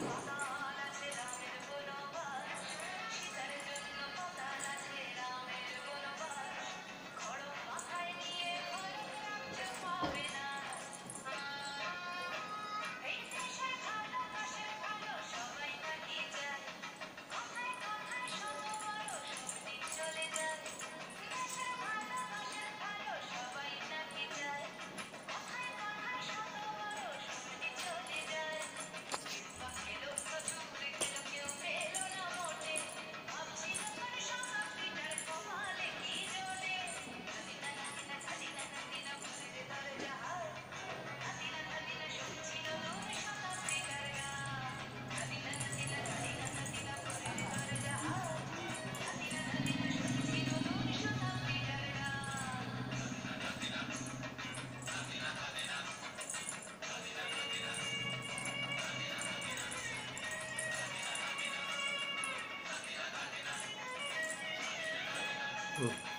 Yeah. 응.